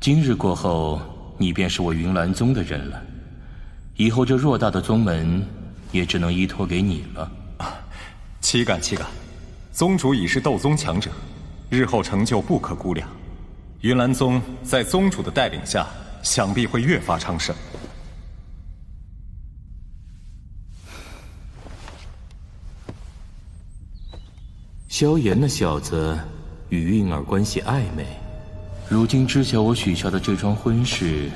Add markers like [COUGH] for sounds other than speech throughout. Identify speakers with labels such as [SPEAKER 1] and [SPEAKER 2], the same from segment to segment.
[SPEAKER 1] 今日过后，你便是我云岚宗的人了。以后这偌大的宗门，也只能依托给你了。
[SPEAKER 2] 岂敢岂敢！宗主已是斗宗强者，日后成就不可估量。云岚宗在宗主的带领下，想必会越发昌盛。
[SPEAKER 1] 萧炎那小子与韵儿关系暧昧，如今知晓我许下的这桩婚事，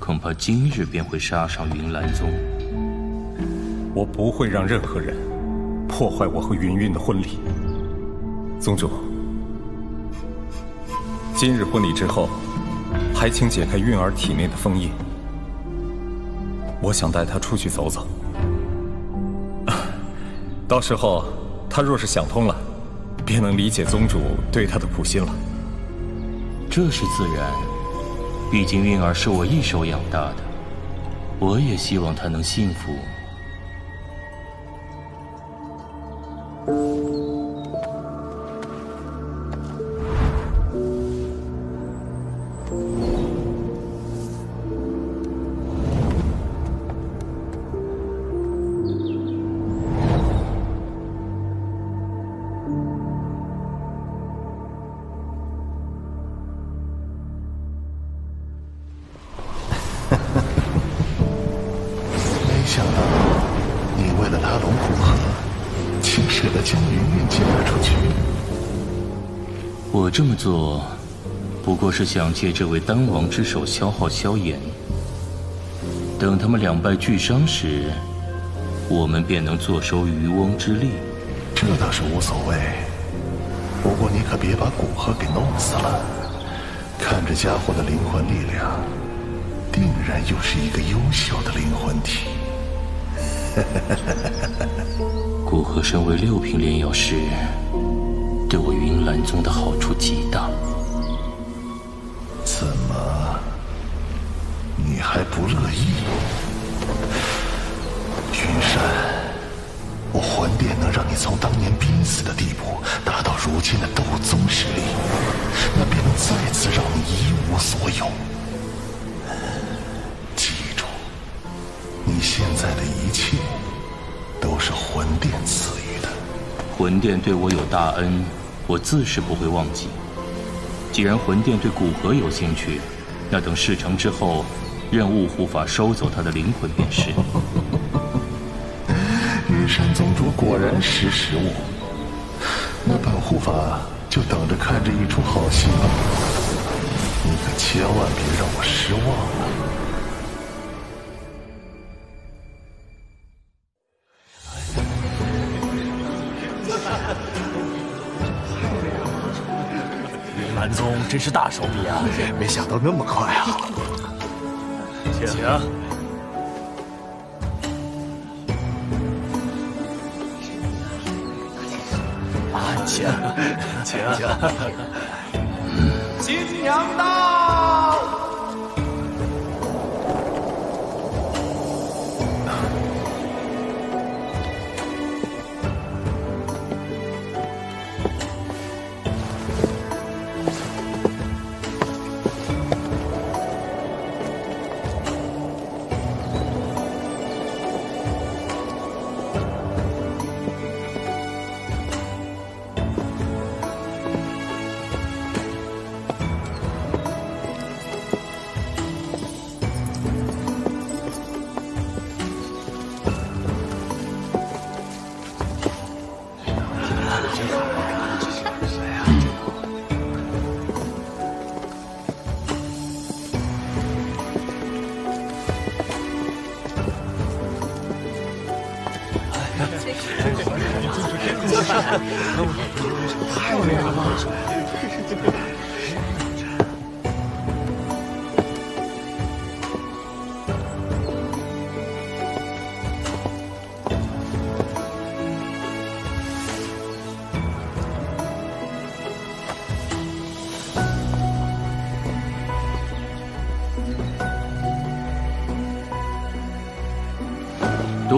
[SPEAKER 1] 恐怕今日便会杀上云岚宗。
[SPEAKER 2] 我不会让任何人破坏我和云韵的婚礼。宗主，今日婚礼之后，还请解开韵儿体内的封印。我想带她出去走走，到时候她若是想通了，便能理解宗主对她的苦心了。
[SPEAKER 1] 这是自然，毕竟韵儿是我一手养大的，我也希望她能幸福。
[SPEAKER 3] 你为了拉拢古河，竟舍得将云韵嫁出去。
[SPEAKER 1] 我这么做，不过是想借这位丹王之手消耗萧炎。等他们两败俱伤时，我们便能坐收渔翁之利。
[SPEAKER 3] 这倒是无所谓，不过你可别把古河给弄死了。看这家伙的灵魂力量，定然又是一个优秀的灵魂体。[LAUGHS]
[SPEAKER 1] 古河身为六品炼药师，对我云岚宗的好处极大。
[SPEAKER 3] 怎么，你还不乐意？云山，我魂殿能让你从当年濒死的地步达到如今的斗宗实力，那便能再次让你一无所有。一切都是魂殿赐予的。
[SPEAKER 1] 魂殿对我有大恩，我自是不会忘记。既然魂殿对古河有兴趣，那等事成之后，任务护法收走他的灵魂便是。
[SPEAKER 3] 云山宗主果然识时务，那本护法就等着看这一出好戏吧。你可千万别让我失望了。
[SPEAKER 4] 云岚宗真是大手笔啊！
[SPEAKER 5] 没想到那么快啊！
[SPEAKER 4] 请。请，请，请，
[SPEAKER 6] 新娘到！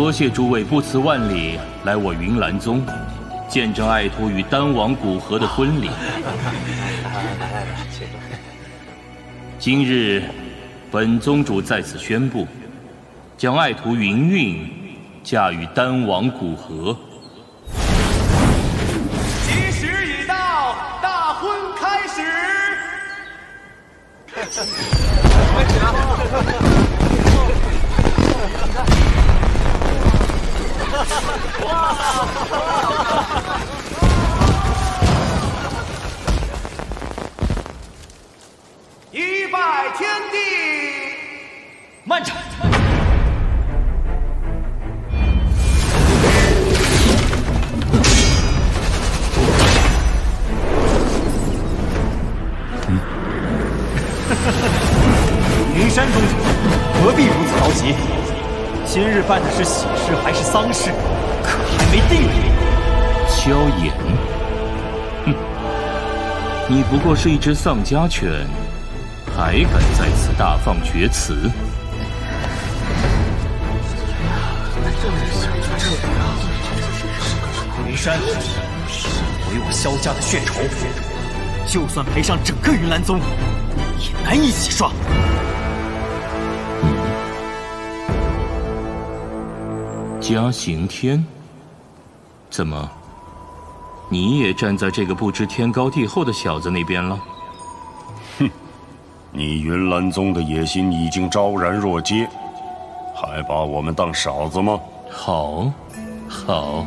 [SPEAKER 1] 多谢诸位不辞万里来我云岚宗，见证爱徒与丹王古河的婚礼。今日，本宗主在此宣布，将爱徒云韵嫁与丹王古河。过是一只丧家犬，还敢在此大放厥词？
[SPEAKER 7] 云山，毁我萧家的血仇，就算赔上整个云岚宗，也难以洗刷。
[SPEAKER 1] 嘉行天，怎么，你也站在这个不知天高地厚的小子那边了？
[SPEAKER 6] 哼，你云岚宗的野心已经昭然若揭，还把我们当傻子吗？
[SPEAKER 1] 好，好，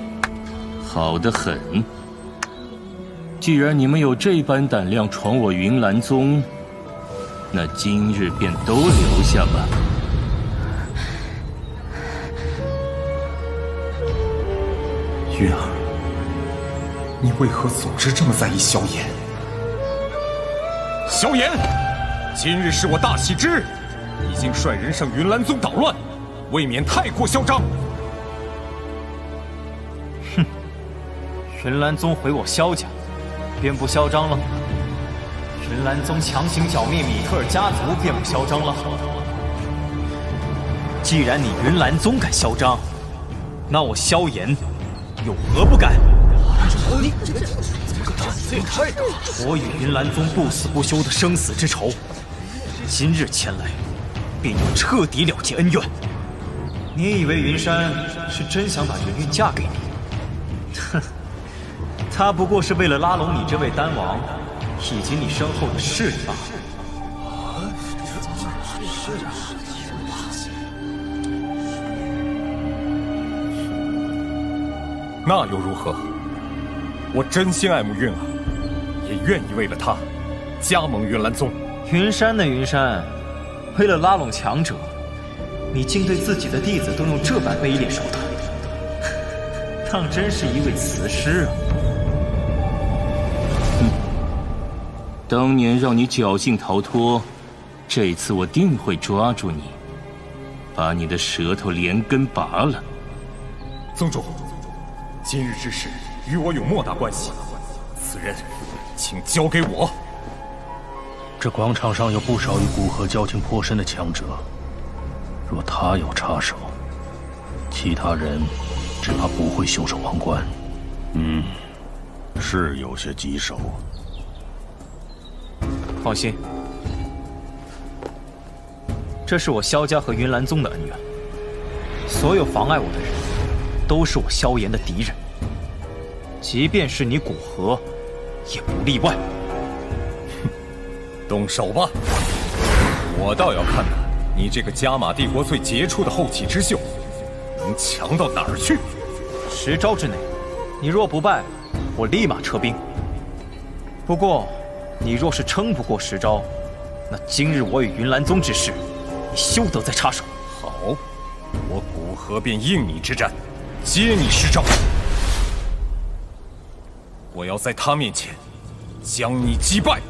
[SPEAKER 1] 好的很。既然你们有这般胆量闯我云岚宗，那今日便都留下吧。
[SPEAKER 2] 云儿，你为何总是这么在意萧炎？萧炎，今日是我大喜之日，已经率人上云岚宗捣乱，未免太过嚣张。
[SPEAKER 7] 哼，云岚宗毁我萧家，便不嚣张了；云岚宗强行剿灭米特尔家族，便不嚣张了。既然你云岚宗敢嚣张，那我萧炎。有何不敢？
[SPEAKER 4] 你怎么胆子也太大！
[SPEAKER 7] 我与云岚宗不死不休的生死之仇，今日前来，便要彻底了结恩怨。你以为云山是真想把云韵嫁给你？哼，[LAUGHS] 他不过是为了拉拢你这位丹王，以及你身后的势力罢了。
[SPEAKER 2] 那又如何？我真心爱慕韵儿，也愿意为了她加盟云岚宗。
[SPEAKER 7] 云山的？云山，为了拉拢强者，你竟对自己的弟子都用这般卑劣手段，当真是一位雌师啊！
[SPEAKER 1] 哼，当年让你侥幸逃脱，这次我定会抓住你，把你的舌头连根拔了。
[SPEAKER 2] 宗主。今日之事与我有莫大关系，此人，请交给我。
[SPEAKER 4] 这广场上有不少与古河交情颇深的强者，若他有插手，其他人只怕不会袖手旁观。
[SPEAKER 6] 嗯，是有些棘手。
[SPEAKER 7] 放心，这是我萧家和云岚宗的恩怨，所有妨碍我的人。都是我萧炎的敌人，即便是你古河，也不例外。
[SPEAKER 2] 动手吧！我倒要看看你这个加玛帝国最杰出的后起之秀，能强到哪儿去！
[SPEAKER 7] 十招之内，你若不败，我立马撤兵。不过，你若是撑不过十招，那今日我与云岚宗之事，你休得再插手。
[SPEAKER 2] 好，我古河便应你之战。接你十招，我要在他面前将你击败。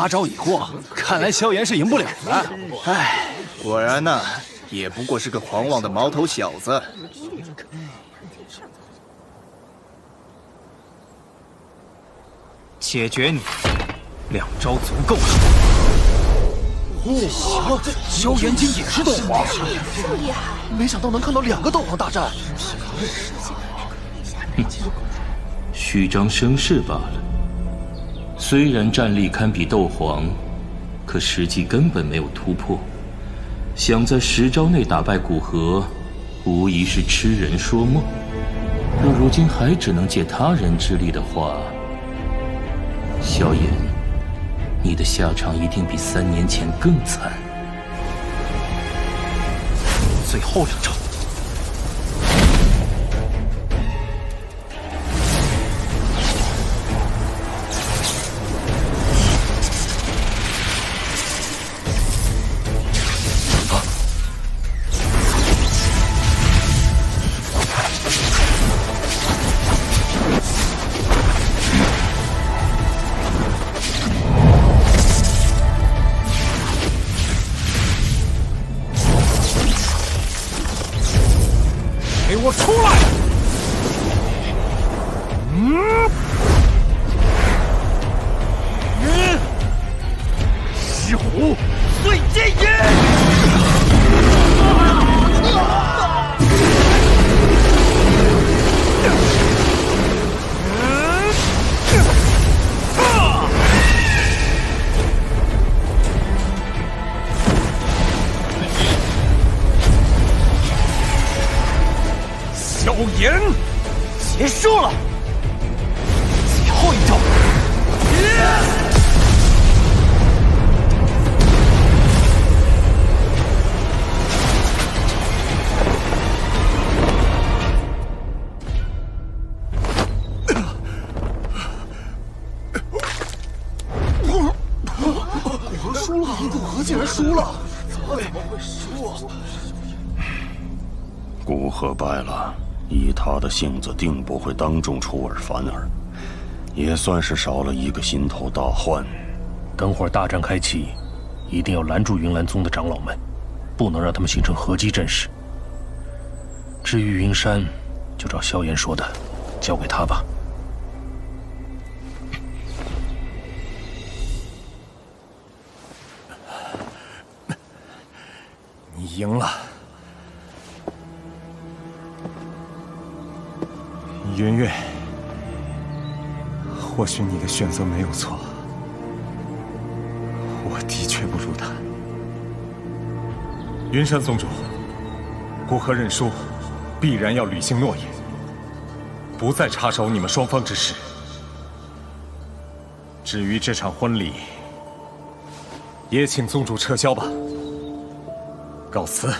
[SPEAKER 2] 八招
[SPEAKER 4] 已过，看来萧炎是赢不了了。
[SPEAKER 8] 唉，果然呐，也不过是个狂妄的毛头小子。
[SPEAKER 7] 解决你，两招足够了。
[SPEAKER 4] 哇！萧炎竟也是斗皇，
[SPEAKER 9] 这么厉害！
[SPEAKER 4] 没想到能看到两个斗皇大战。
[SPEAKER 1] 哼，虚张声势罢了。虽然战力堪比斗皇，可实际根本没有突破。想在十招内打败古河，无疑是痴人说梦。若如今还只能借他人之力的话，萧炎。你的下场一定比三年前更惨。
[SPEAKER 7] 最后两招。
[SPEAKER 6] 性子定不会当众出尔反尔，也算是少了一个心头大患。
[SPEAKER 4] 等会儿大战开启，一定要拦住云岚宗的长老们，不能让他们形成合击阵势。至于云山，就照萧炎说的，交给他吧。
[SPEAKER 2] 你赢了。云月，或许你的选择没有错，我的确不如他。云山宗主，古河认输，必然要履行诺言，不再插手你们双方之事。至于这场婚礼，也请宗主撤销吧。告辞。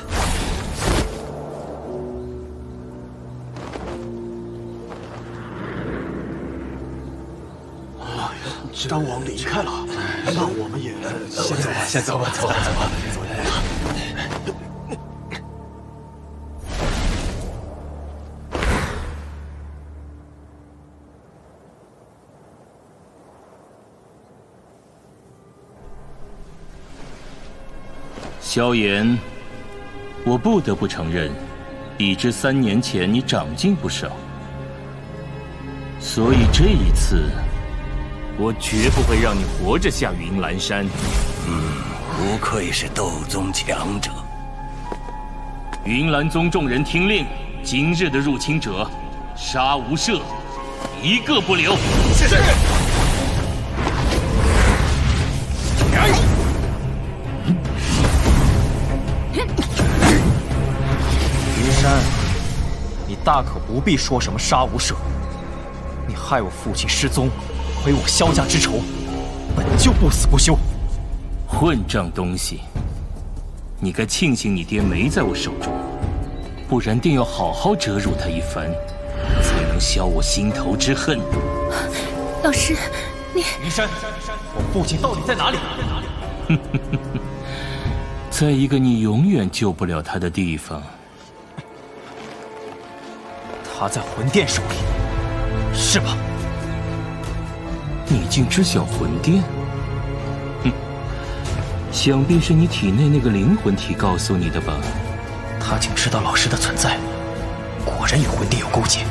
[SPEAKER 7] 张王离开了，那我们也先走吧，
[SPEAKER 8] 先走吧，走吧，走吧。
[SPEAKER 1] 萧炎，我不得不承认，已知三年前你长进不少，所以这一次，我绝不会让你活着下云岚山。
[SPEAKER 9] 嗯，不愧是斗宗强者。
[SPEAKER 1] 云岚宗众人听令，今日的入侵者，杀无赦，一个不留。
[SPEAKER 10] 是。
[SPEAKER 7] 山，你大可不必说什么杀无赦。你害我父亲失踪，毁我萧家之仇，本就不死不休。
[SPEAKER 1] 混账东西！你该庆幸你爹没在我手中，不然定要好好折辱他一番，才能消我心头之恨。
[SPEAKER 11] 老师，你
[SPEAKER 7] 云山，我父亲到底在哪里？[LAUGHS]
[SPEAKER 1] 在一个你永远救不了他的地方。
[SPEAKER 7] 他在魂殿手里，是吧？
[SPEAKER 1] 你竟知晓魂殿？哼，想必是你体内那个灵魂体告诉你的吧？
[SPEAKER 7] 他竟知道老师的存在，果然与魂殿有勾结。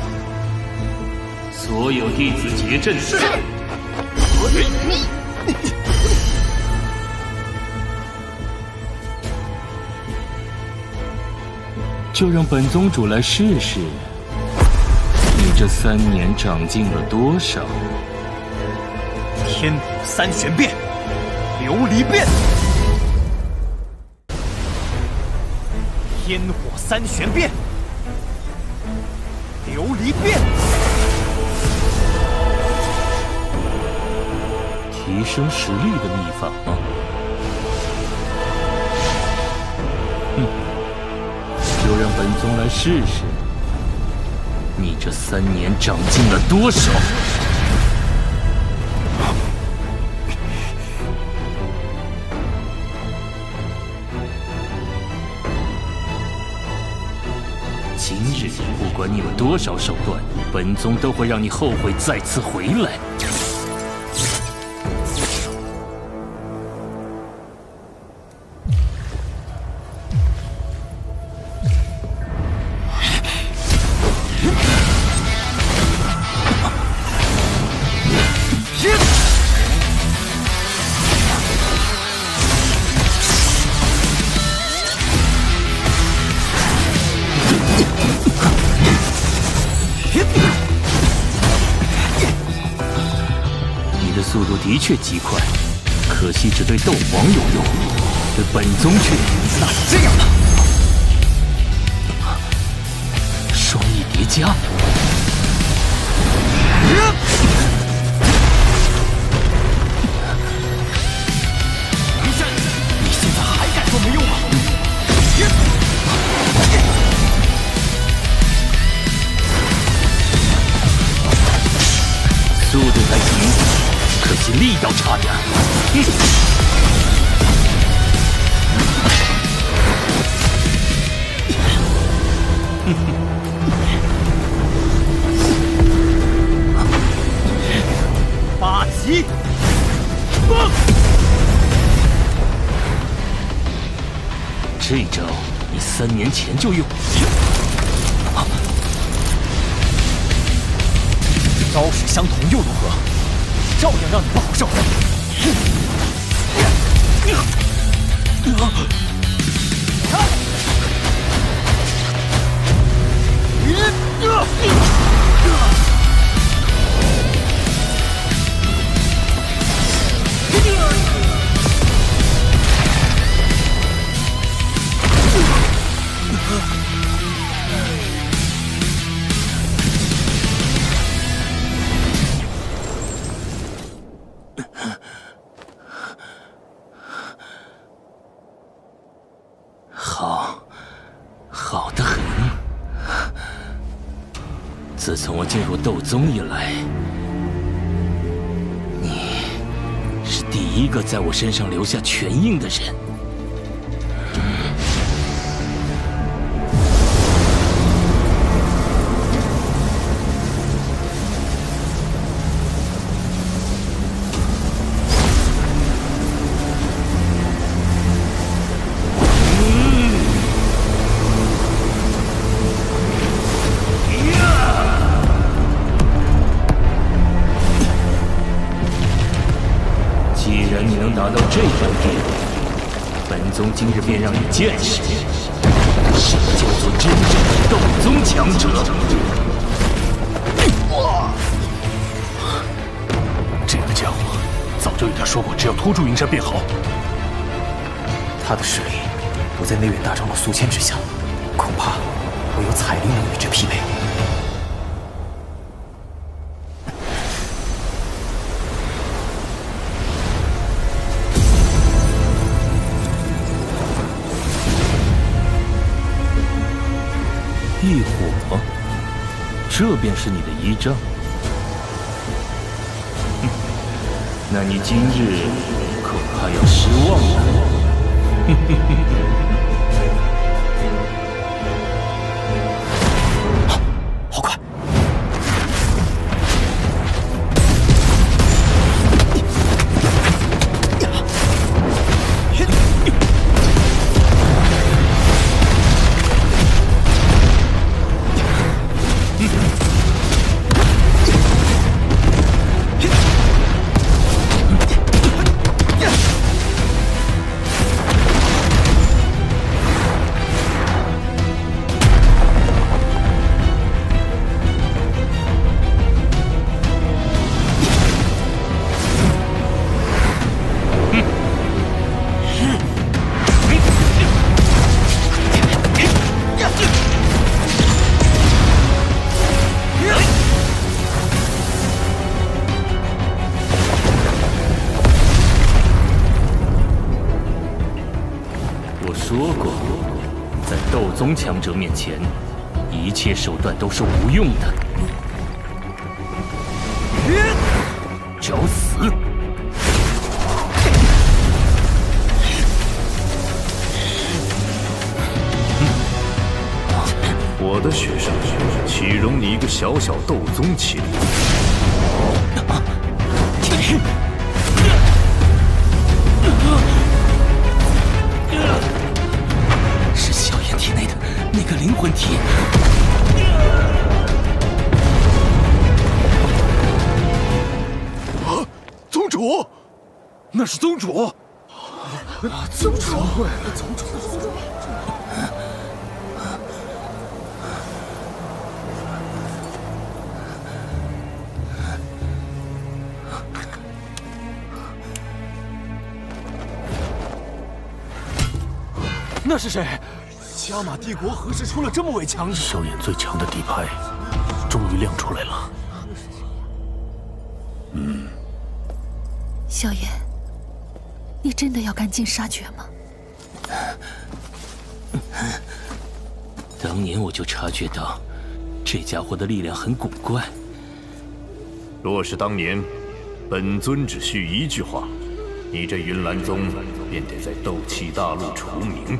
[SPEAKER 1] 所有弟子结阵。是。就让本宗主来试试。你这三年长进了多少？
[SPEAKER 7] 天火三玄变，琉璃变。天火三玄变，琉璃变。
[SPEAKER 1] 提升实力的秘法吗？哼，就让本宗来试试。你这三年长进了多少？多少手段，本宗都会让你后悔再次回来。本宗却……
[SPEAKER 10] 这
[SPEAKER 1] 招你三年前就用，
[SPEAKER 7] 招式相同又如何？照样让你不好受。
[SPEAKER 1] 好好的自从我进入斗宗以来，一个在我身上留下拳印的人。见识什么叫做真正的斗宗强者。
[SPEAKER 4] 这个家伙早就与他说过，只要拖住云山便好。
[SPEAKER 7] 他的实力不在内院大长老苏谦之下，恐怕唯有彩铃能与之匹配。
[SPEAKER 1] 异火，这便是你的依仗。那你今日恐怕要失望了。说过，在斗宗强者面前，一切手段都是无用的。找死！
[SPEAKER 5] 我的学生岂容你一个小小斗宗欺凌？
[SPEAKER 1] 个灵魂体。
[SPEAKER 12] 啊，宗主，
[SPEAKER 2] 那是宗主。
[SPEAKER 12] 宗主，宗主，
[SPEAKER 2] 那是谁？加玛帝国何时出了这么位强者？
[SPEAKER 4] 萧炎最强的底牌，终于亮出来了。
[SPEAKER 11] 嗯，萧炎，你真的要赶尽杀绝吗？
[SPEAKER 1] 当年我就察觉到，这家伙的力量很古怪。
[SPEAKER 5] 若是当年，本尊只需一句话，你这云岚宗便得在斗气大陆除名。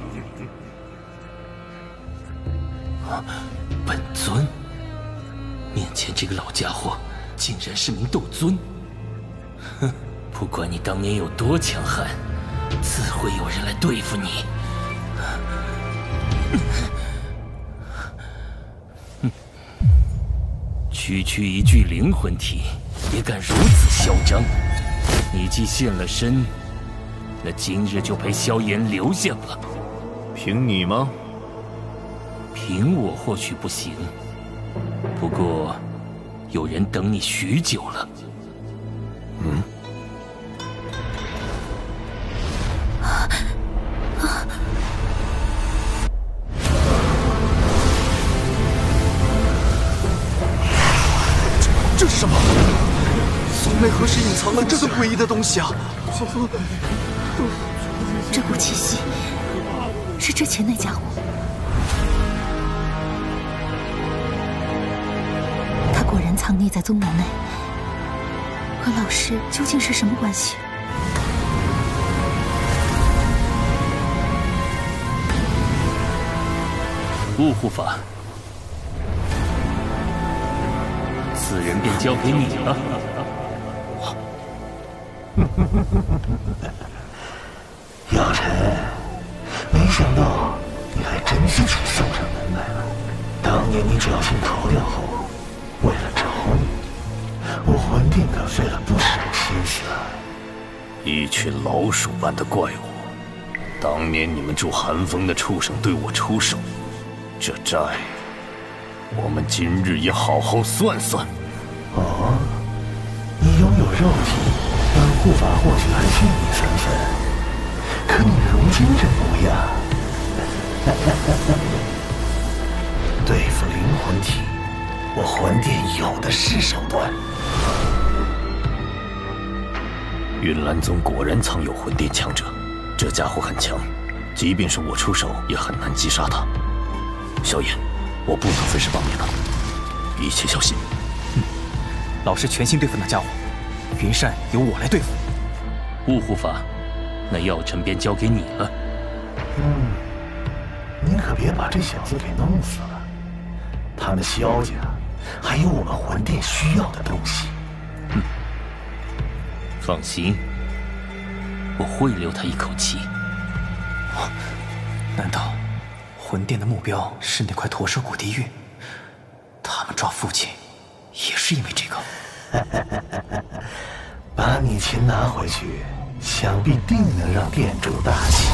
[SPEAKER 1] 本尊，面前这个老家伙竟然是名斗尊。哼，不管你当年有多强悍，自会有人来对付你。哼，区区一具灵魂体，也敢如此嚣张？你既现了身，那今日就陪萧炎留下吧。
[SPEAKER 5] 凭你吗？
[SPEAKER 1] 凭我或许不行，不过有人等你许久了。
[SPEAKER 5] 嗯。
[SPEAKER 2] 这是什么？宗内何时隐藏了这个诡异的东西啊？
[SPEAKER 11] 这股气息是之前那家伙。藏匿在宗门内，和老师究竟是什么关系？
[SPEAKER 1] 雾护法，此人便交给你了。[LAUGHS]
[SPEAKER 12] 杨晨，没想到你还真是出宗门来了。当年你侥幸逃掉后。我魂殿可费了不少心思。
[SPEAKER 5] 一群老鼠般的怪物。当年你们助寒风的畜生对我出手，这债，我们今日也好好算算。
[SPEAKER 12] 哦，你拥有肉体，当护法或许还欠你三分，可你如今这模样，[LAUGHS] 对付灵魂体，我魂殿有的是手段。
[SPEAKER 5] 云岚宗果然藏有魂殿强者。这家伙很强，即便是我出手也很难击杀他。萧炎，我不能分时帮你了，一切小心。
[SPEAKER 7] 嗯，老师全心对付那家伙，云山由我来对付。
[SPEAKER 1] 雾护法，那药尘便交给你了。
[SPEAKER 12] 嗯，您可别把这小子给弄死了。他们萧家还有我们魂殿需要的东西。
[SPEAKER 1] 嗯，放心。我会留他一口气。
[SPEAKER 7] 难道魂殿的目标是那块驼蛇骨地狱？他们抓父亲也是因为这个？[LAUGHS]
[SPEAKER 12] 把你擒拿回去，想必定能让殿主大喜。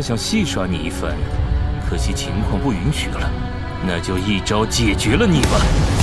[SPEAKER 12] 想戏耍你一番，可惜情况不允许了，那就一招解决了你吧。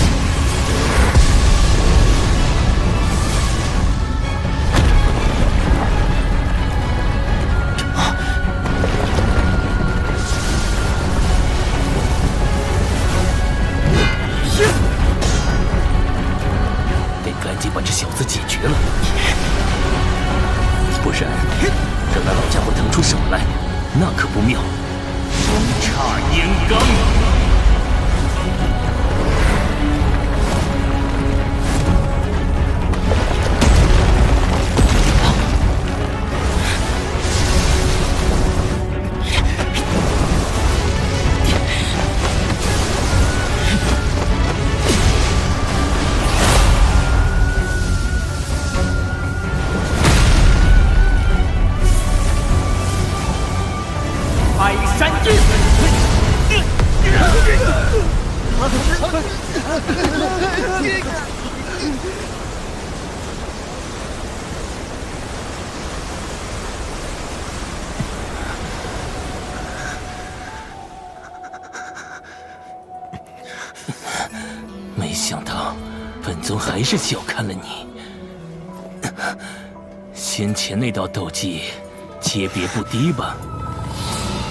[SPEAKER 1] 是小看了你。先前那道斗技，级别不低吧？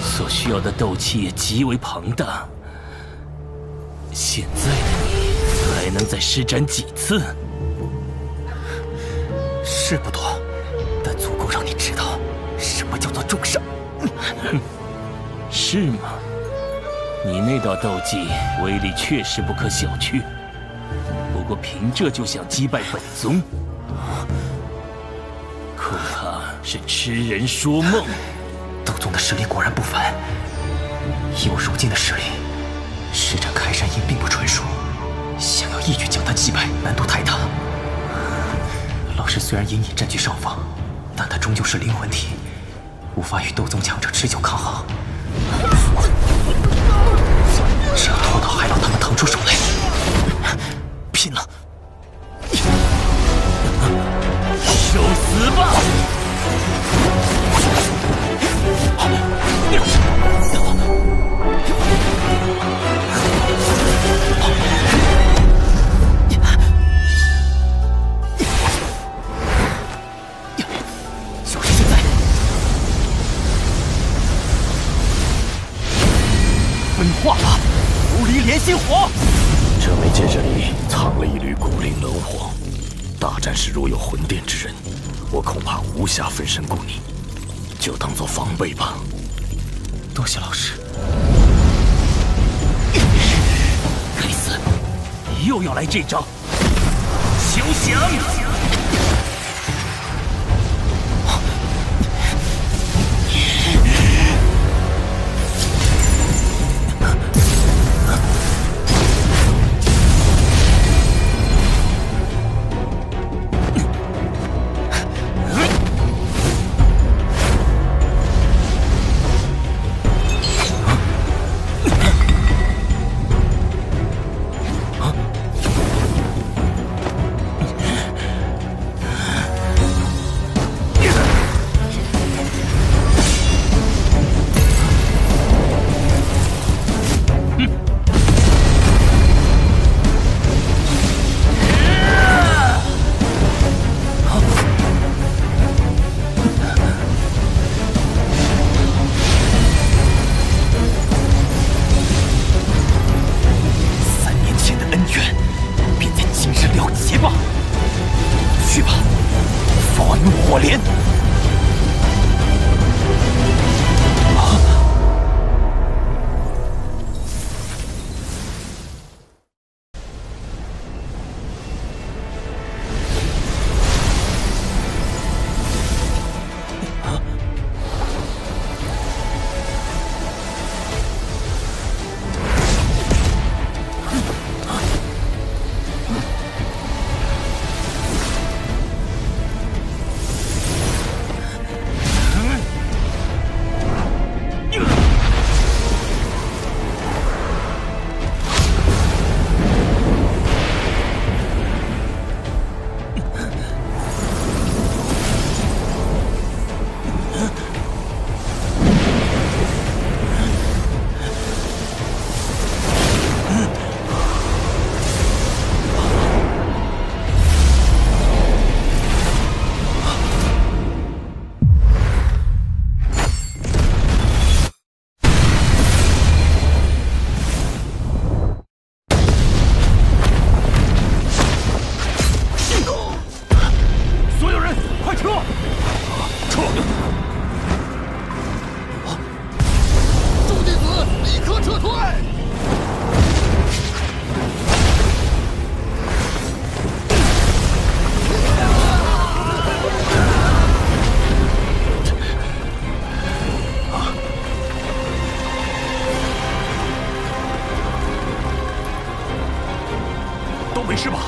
[SPEAKER 1] 所需要的斗气也极为庞大。现在的你，还能再施展几次？
[SPEAKER 7] 是不多，但足够让你知道什么叫做重伤。
[SPEAKER 1] 是吗？你那道斗技威力确实不可小觑，不过凭这就想击败本宗，恐怕是痴人说梦。
[SPEAKER 7] 斗宗的实力果然不凡，以我如今的实力，施展开山印并不纯熟，想要一举将他击败难度太大。老师虽然隐隐占据上风，但他终究是灵魂体，无法与斗宗强者持久抗衡。只要拖到海老他们腾出手来，拼了！[LAUGHS]
[SPEAKER 1] 受死吧！
[SPEAKER 7] 加分
[SPEAKER 1] 身顾你，就当做防备吧。
[SPEAKER 7] 多谢老师。
[SPEAKER 1] 该死，又要来这招！休想！
[SPEAKER 7] 怒火莲！
[SPEAKER 13] 没事吧？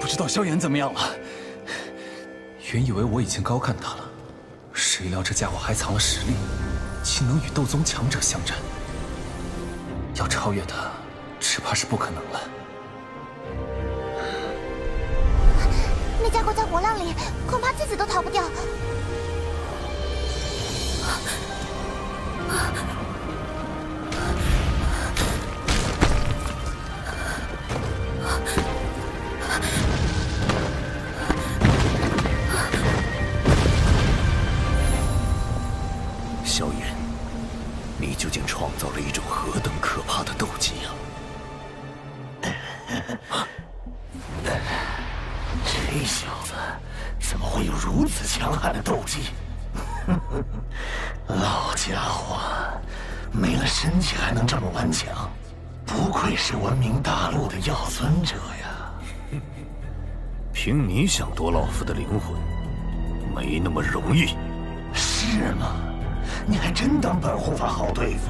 [SPEAKER 4] 不知道萧炎怎么样了？原以为我已经高看他了，谁料这家伙还藏了实力，竟能与斗宗强者相战。要超越他，只怕是不可能了。
[SPEAKER 14] 那家伙在火浪里，恐怕自己都逃不掉。
[SPEAKER 5] 想夺老夫的灵魂，没那么容易。
[SPEAKER 12] 是吗？你还真当本护法好对付？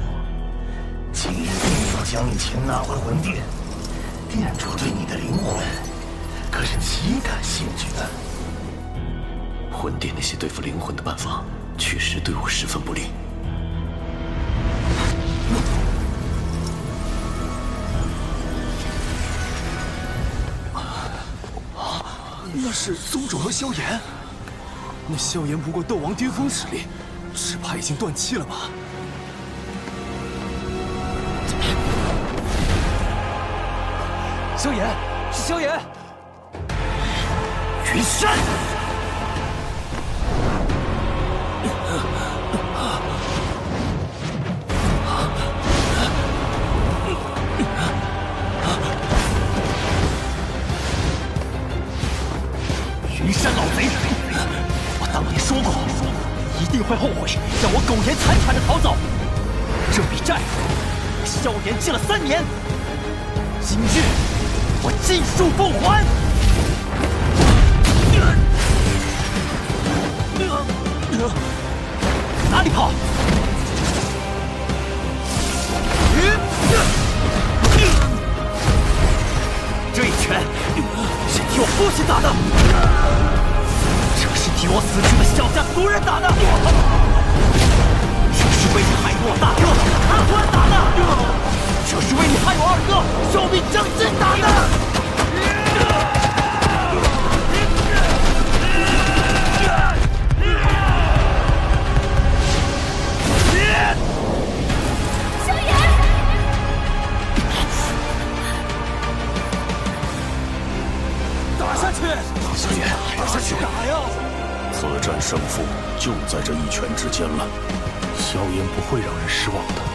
[SPEAKER 12] 今日定要将你擒拿回魂殿。殿主对你的灵魂可是极感兴趣的。
[SPEAKER 5] 魂殿那些对付灵魂的办法，确实对我十分不利。
[SPEAKER 15] 那是宗主和萧炎。那萧炎不过斗王巅峰实力，只怕已经断气了吧？萧炎，是萧炎！
[SPEAKER 5] 云山。
[SPEAKER 7] 会后悔让我苟延残喘的逃走。这笔债，萧炎借了三年，今日我尽数奉还。哪里跑？这一拳是替我父亲打的，替我死去的小家族人打的，这是为你害我大哥阿欢打的，这是为你害我二哥寿命将军打的。
[SPEAKER 11] 萧炎，
[SPEAKER 15] 打下去！
[SPEAKER 5] 萧炎，打下去！
[SPEAKER 15] 打呀！
[SPEAKER 5] 此战胜负就在这一拳之间了。
[SPEAKER 4] 萧炎不会让人失望的。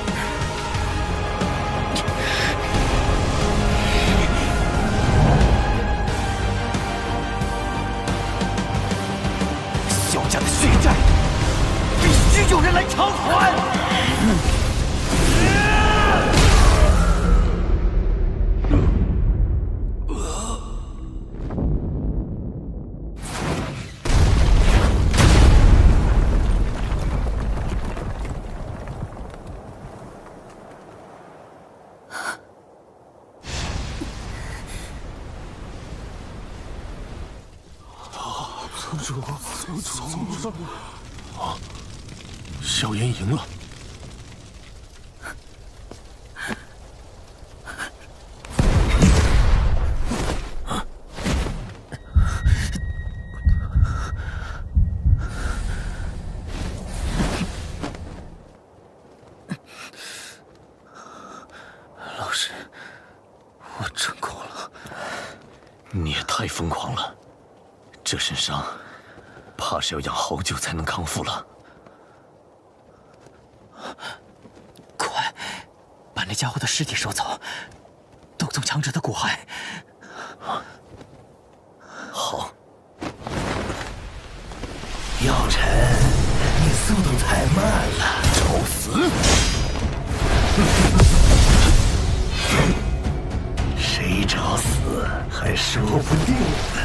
[SPEAKER 7] 尸体收走，斗宗强者的骨骸。
[SPEAKER 5] 好。
[SPEAKER 12] 药尘，你速度太慢了，
[SPEAKER 5] 找死！[LAUGHS]
[SPEAKER 12] 谁找死还说不定呢。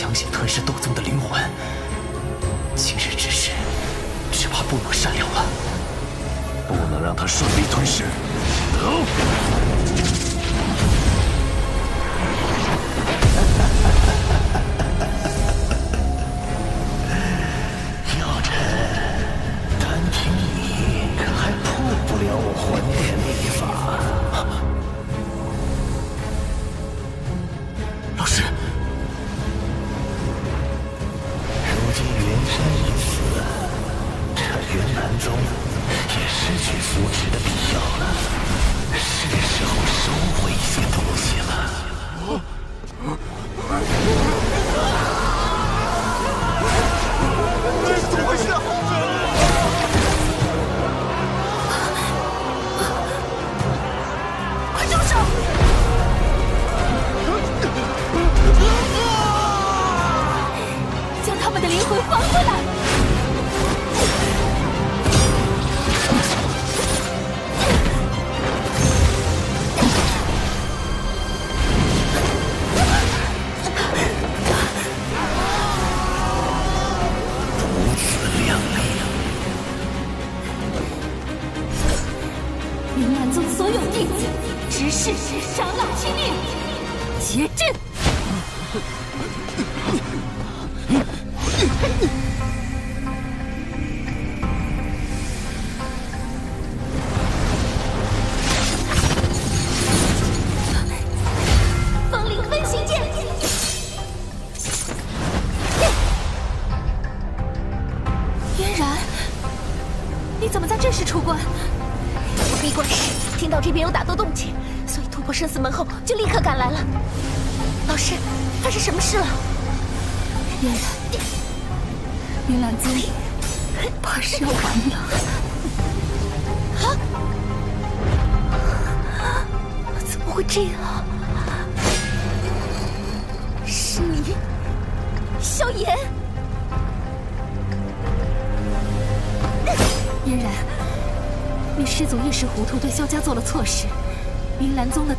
[SPEAKER 7] 强行吞噬斗宗的灵魂。今日之事，只怕不能善了了。
[SPEAKER 5] 不能让他顺利吞噬。走。[LAUGHS]
[SPEAKER 11] 不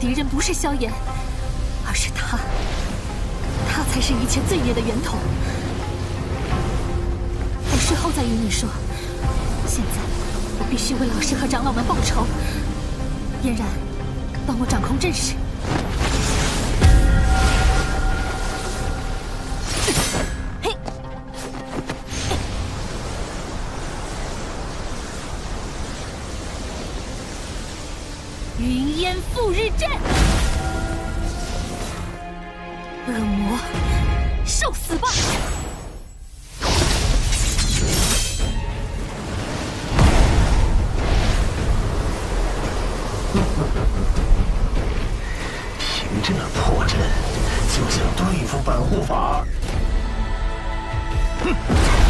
[SPEAKER 11] 敌人不是萧炎，而是他，他才是一切罪孽的源头。我事后再与你说。现在，我必须为老师和长老们报仇。嫣然，帮我掌控阵势。
[SPEAKER 12] 想对付本护法？哼！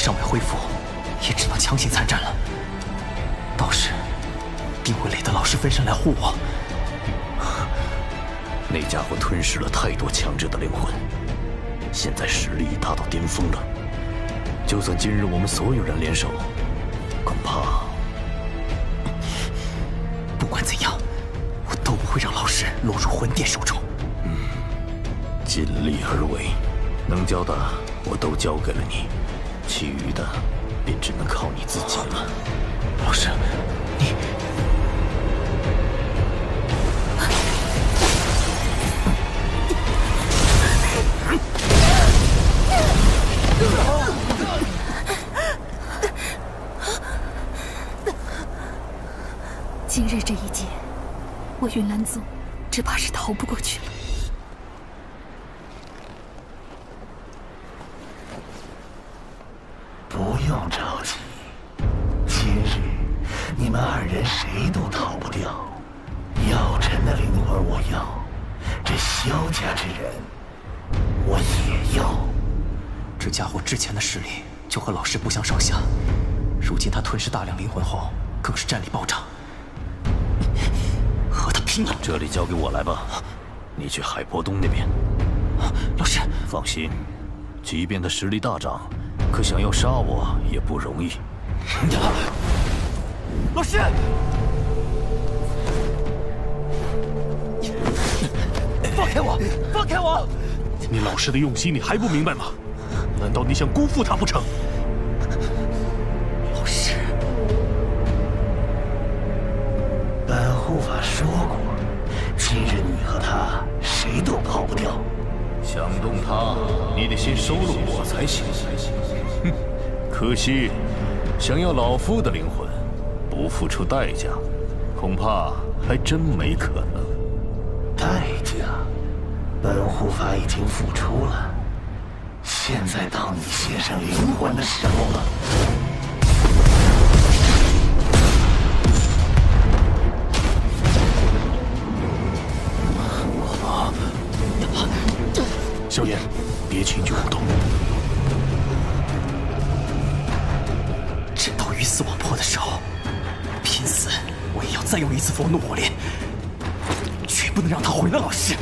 [SPEAKER 7] 尚未恢复，也只能强行参战了。到时定会累得老师分身来护我。
[SPEAKER 5] 那家伙吞噬了太多强者的灵魂，现在实力已达到巅峰了，就算今日我们所有人联手，恐怕 [LAUGHS]
[SPEAKER 7] 不管怎样，我都不会让老师落入魂殿手中。
[SPEAKER 5] 嗯，尽力而为，能教的我都教给了你。其余的便只能靠你自己了。
[SPEAKER 7] 老师，你……
[SPEAKER 11] 今日这一劫，我云岚宗只怕是逃不过去了。
[SPEAKER 7] 实力大涨，
[SPEAKER 5] 可想要杀我也不容易。[LAUGHS]
[SPEAKER 7] 老师，[LAUGHS] 放开我！放开我！
[SPEAKER 4] 你老师的用心，你还不明白吗？难道你想辜负他不成？
[SPEAKER 7] 老师，
[SPEAKER 12] 本护法说过，
[SPEAKER 5] 想动他，你得先收了我才行。哼，可惜，想要老夫的灵魂，不付出代价，恐怕还真没可能。
[SPEAKER 12] 代价，本护法已经付出了。现在到你献上灵魂的时候了。
[SPEAKER 7] 一次佛怒火莲，绝不能让他毁了老师。